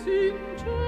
since